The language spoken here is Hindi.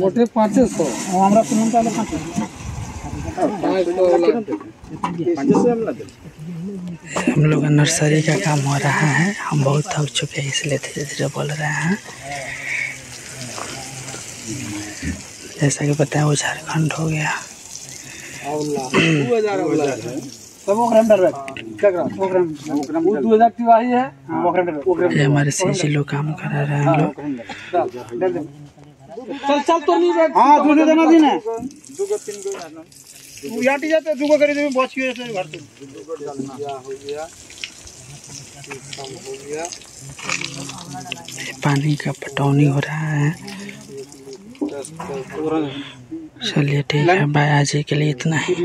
मोटे पाँचे सौ আমরা শুনুন তাহলে পাঁচ पाँच सौ वाला हम लोग का नर्सरी का काम हो रहा है हम बहुत थक चुके हैं इसलिए धीरे धीरे बोल रहे हैं जैसा कि बताया वो झारखंड हो गया दो हजार वाला है सब ओकरम डर क्या करा ओकरम ओकरम वो 2000 की वाही है ओकरम डर ओकरम ये हमारे सीसी लोग काम कर रहे हैं हम लोग चल चल तो नहीं हाँ दूसरे देना दिन है। दुगो तीन गो तू याटी जाते दुगो करी दे बच गए से घर से हो गया? हो गया। पानी का पटौनी हो रहा है। चलिए ठीक है बाय आज के लिए इतना ही।